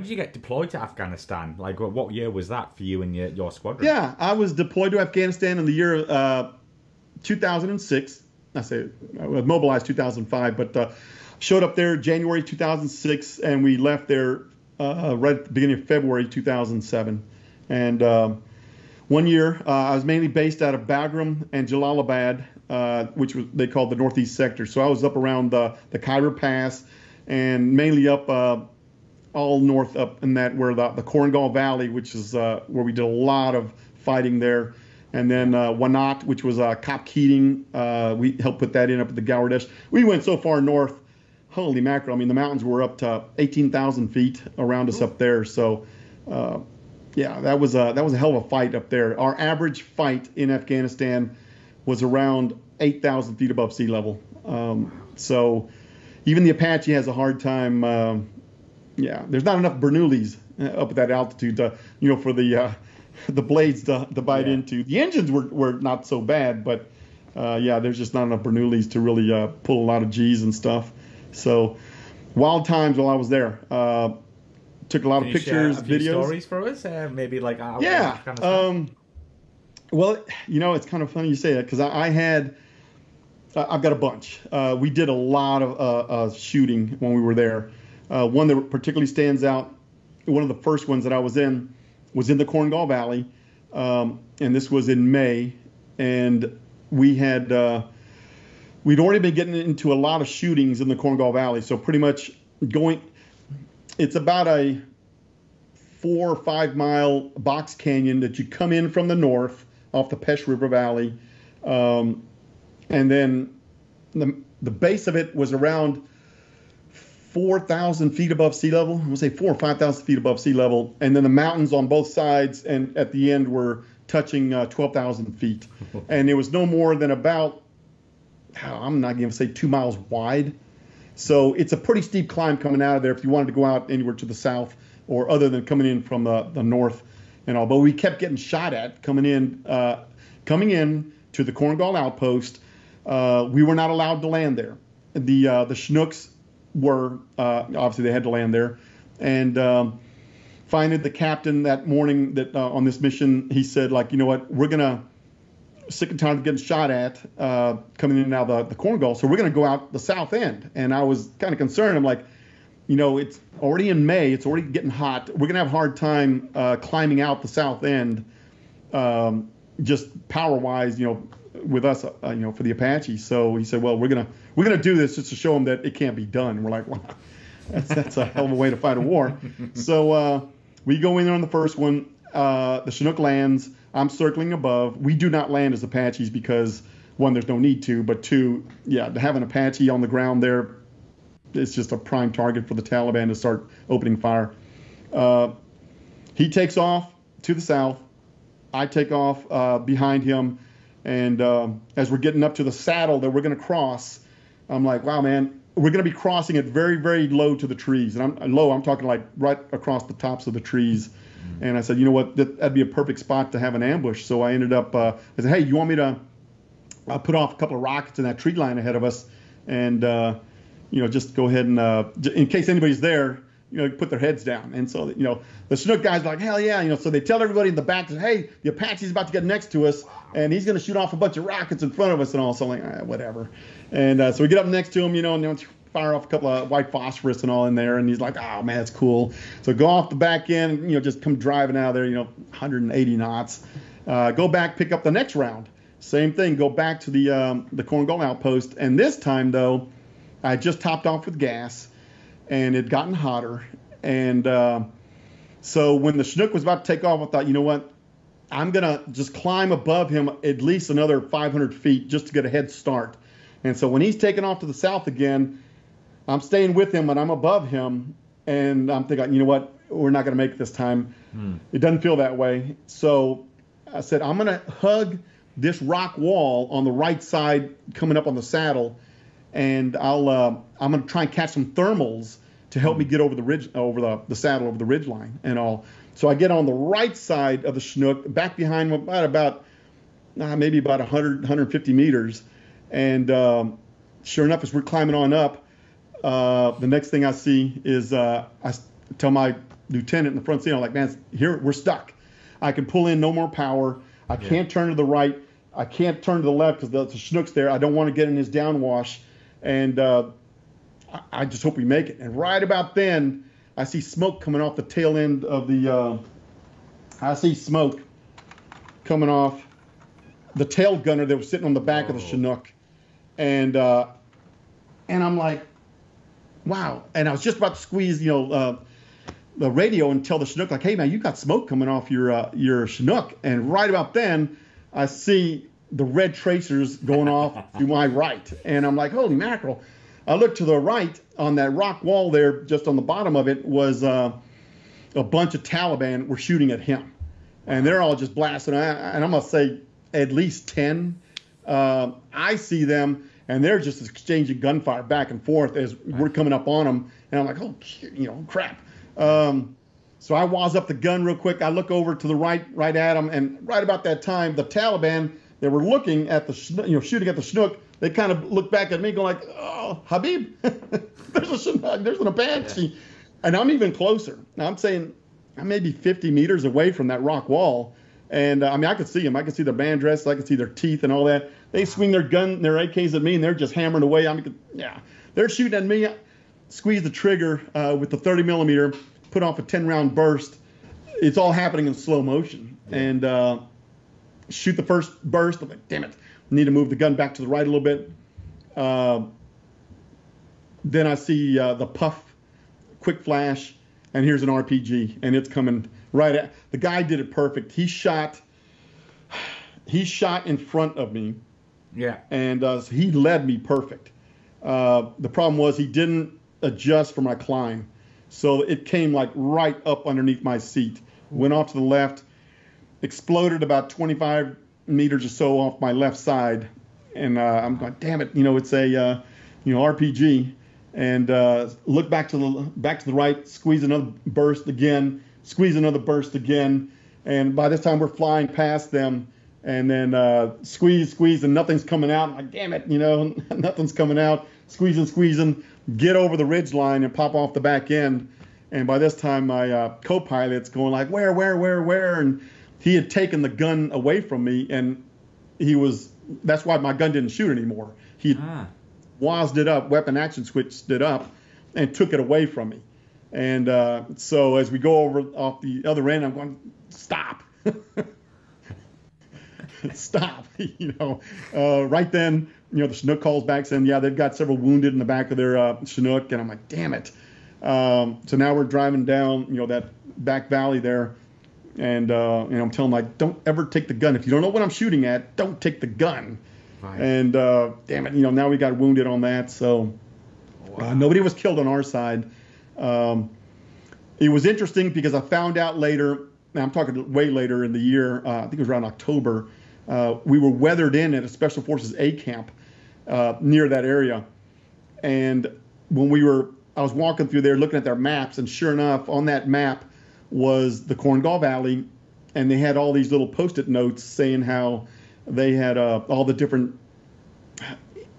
When did you get deployed to Afghanistan? Like, what, year was that for you and your, your squadron? Yeah, I was deployed to Afghanistan in the year uh, 2006. I say I mobilized 2005, but uh, showed up there January 2006, and we left there uh, right at the beginning of February 2007. And um, one year, uh, I was mainly based out of Bagram and Jalalabad, uh, which was they called the Northeast Sector. So I was up around the the Khyber Pass, and mainly up uh, all north up in that where the the Korengal Valley, which is uh, where we did a lot of fighting there. And then uh, Wanat, which was uh, COP Keating, uh, we helped put that in up at the Gowardesh. We went so far north, holy mackerel! I mean, the mountains were up to 18,000 feet around us up there. So, uh, yeah, that was a that was a hell of a fight up there. Our average fight in Afghanistan was around 8,000 feet above sea level. Um, so, even the Apache has a hard time. Yeah, there's not enough Bernoullis uh, up at that altitude to, you know, for the uh, the blades to, to bite Yeah. into. The engines were, were not so bad, but uh, yeah, there's just not enough Bernoullis to really uh, pull a lot of G's and stuff. So, wild times while I was there. Uh, took a lot Can of pictures, videos. stories for us? Uh, maybe like uh, Yeah. Um, well, you know, it's kind of funny you say that because I, I had, I've got a bunch. Uh, we did a lot of uh, uh, shooting when we were there. Uh, one that particularly stands out, one of the first ones that I was in, was in the Korengal Valley, um, and this was in May, and we had. Uh, We'd already been getting into a lot of shootings in the Korengal Valley, so pretty much going. It's about a four or five mile box canyon that you come in from the north off the Pesh River Valley. Um, and then the, the base of it was around 4,000 feet above sea level. I'm say four or 5,000 feet above sea level. And then the mountains on both sides and at the end were touching uh, 12,000 feet. and it was no more than about, I'm not going to say two miles wide. So it's a pretty steep climb coming out of there if you wanted to go out anywhere to the south or other than coming in from the, the north and all. But we kept getting shot at coming in, uh, coming in to the Korengal outpost. Uh, we were not allowed to land there. The uh, the Chinooks were uh, obviously they had to land there, and um, finally the captain that morning that uh, on this mission he said like you know what we're gonna sick and tired of getting shot at uh, coming in of the, the Korengal, so we're gonna go out the south end. And I was kind of concerned. I'm like you know, it's already in May. It's already getting hot. We're gonna have a hard time uh, climbing out the south end, um, just power wise. You know, with us, uh, you know, for the Apache. So he said, well, we're gonna we're gonna do this just to show them that it can't be done. And we're like, wow, that's that's a hell of a way to fight a war. so uh, we go in there on the first one. Uh, the Chinook lands. I'm circling above. We do not land as Apaches because one, there's no need to, but two, yeah, to have an Apache on the ground there it's just a prime target for the Taliban to start opening fire. Uh, he takes off to the south. I take off uh, behind him, and um, as we're getting up to the saddle that we're going to cross, I'm like, wow, man, we're going to be crossing it very, very low to the trees, and I'm low. I'm talking like right across the tops of the trees. And I said, you know what, that, that'd be a perfect spot to have an ambush. So I ended up, uh, I said, hey, you want me to uh, put off a couple of rockets in that tree line ahead of us, and uh, you know, just go ahead and uh, in case anybody's there, you know, put their heads down. And so, you know, the Chinook guys are like, hell yeah, you know. So they tell everybody in the back, hey, the Apache's about to get next to us, and he's going to shoot off a bunch of rockets in front of us and all. So I'm like, ah, whatever. And uh, so we get up next to him, you know, and you know, fire off a couple of white phosphorus and all in there, and he's like, oh man, that's cool. So go off the back end, you know, just come driving out of there, you know, 180 knots. Uh, go back, pick up the next round. Same thing. Go back to the um, the Korengal outpost, and this time though. I just topped off with gas, and it gotten hotter. And uh, so when the Chinook was about to take off, I thought, you know what? I'm gonna just climb above him at least another 500 feet just to get a head start. And so when he's taking off to the south again, I'm staying with him, but I'm above him, and I'm thinking, you know what? We're not gonna make it this time. It doesn't feel that way. So I said, I'm gonna hug this rock wall on the right side, coming up on the saddle and I'll uh, I'm gonna try and catch some thermals to help me get over the ridge over the, the saddle over the ridge line and all. So I get on the right side of the Chinook, back behind him about about uh, maybe about 100 150 meters, and um, sure enough, as we're climbing on up, uh, the next thing I see is uh, I tell my lieutenant in the front seat. I'm like, man, here we're stuck. I can pull in no more power. I can't turn to the right. I can't turn to the left because the, the Chinook's there. I don't want to get in his downwash, and uh, I, I just hope we make it. And right about then, I see smoke coming off the tail end of the. Uh, I see smoke coming off the tail gunner that was sitting on the back of the Oh. Chinook, and uh, and I'm like, wow. And I was just about to squeeze, you know, uh, the radio and tell the Chinook like, hey man, you got smoke coming off your uh, your Chinook. And right about then, I see the red tracers going off to my right, and I'm like, holy mackerel. I look to the right on that rock wall there, just on the bottom of it was uh, a bunch of Taliban were shooting at him, and they're all just blasting. And I'm gonna say at least ten. Um, I see them, and they're just exchanging gunfire back and forth as we're coming up on them. And I'm like, oh, you know, crap. Um, so I waz up the gun real quick. I look over to the right, right at them, and right about that time, the Taliban they were looking at the, you know, shooting at the Chinook. They kind of look back at me, going like, "Oh, Habib, there's a Chinook, there's an Apache," and I'm even closer. Now I'm saying I'm maybe 50 meters away from that rock wall, and uh, I mean I could see them. I could see their band dress. I could see their teeth and all that. They swing their gun, their AKs at me, and they're just hammering away. I mean, yeah, they're shooting at me. Squeeze the trigger uh, with the 30 millimeter, put off a 10 round burst. It's all happening in slow motion, and uh, shoot the first burst. I'm like, damn it, need to move the gun back to the right a little bit. Uh, then I see uh, the puff, quick flash, and here's an RPG, and it's coming right at. The guy did it perfect. He shot. He shot in front of me, Yeah. and uh, he led me perfect. Uh, the problem was he didn't adjust for my climb, so it came like right up underneath my seat. Went off to the left, exploded about 25 meters or so off my left side, and uh, I'm going, damn it, you know, it's a uh, you know RPG, and uh, look back to the back to the right, squeeze another burst again, squeeze another burst again, and by this time we're flying past them, and then uh, squeeze, squeeze, and nothing's coming out. I'm like, damn it, you know, nothing's coming out. Squeezing, squeezing, get over the ridge line and pop off the back end. And by this time, my uh, co-pilot's going like, where, where, where, where? And he had taken the gun away from me, and he was. That's why my gun didn't shoot anymore. He Ah. WASD it up, weapon action switched it up, and took it away from me. And uh, so as we go over off the other end, I'm going, stop. stop. you know, uh, right then, you know, the Chinook calls back saying, yeah, they've got several wounded in the back of their uh, Chinook. And I'm like, damn it. Um, so now we're driving down, you know, that back valley there. And, uh, and I'm telling them, like, don't ever take the gun. If you don't know what I'm shooting at, don't take the gun. Right. And uh, damn it, you know, now we got wounded on that. So uh, nobody was killed on our side. Um, it was interesting because I found out later, now I'm talking way later in the year, uh, I think it was around October, uh, we were weathered in at a Special Forces A camp uh, near that area. And when we were, I was walking through there looking at their maps, and sure enough, on that map was the Korengal Valley, and they had all these little post it notes saying how they had uh, all the different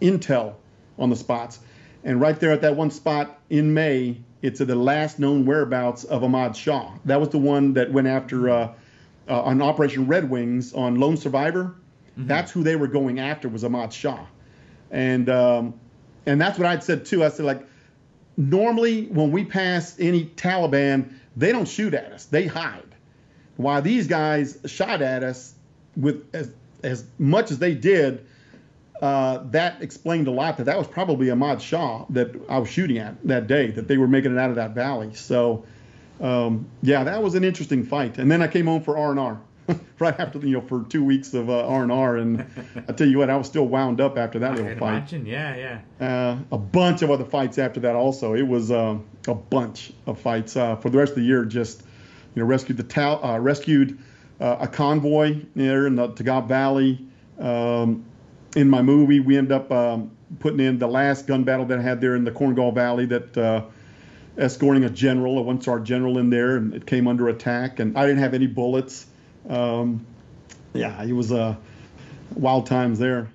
intel on the spots. And right there at that one spot in May, it's the last known whereabouts of Ahmad Shah. That was the one that went after uh, uh, on Operation Red Wings on Lone Survivor. That's who they were going after was Ahmad Shah, and um, and that's what I'd said too. I said like normally when we pass any Taliban, they don't shoot at us; they hide. While these guys shot at us with as as much as they did, uh, that explained a lot. That that was probably Ahmad Shah that I was shooting at that day. That they were making it out of that valley. So, um, yeah, that was an interesting fight. And then I came home for R and R right after you know for two weeks of uh, R and R. And I tell you what, I was still wound up after that I little fight. imagine. Yeah, yeah. Uh, a bunch of other fights after that also. It was uh, a bunch of fights uh, for the rest of the year. Just you know, rescued the Tal- uh, rescued uh, a convoy there in the Tagab Valley. Um, in my movie, we end up um, putting in the last gun battle that I had there in the Korengal Valley that uh, escorting a general, a one-star general in there, and it came under attack, and I didn't have any bullets. Um, yeah, it was uh, wild times there.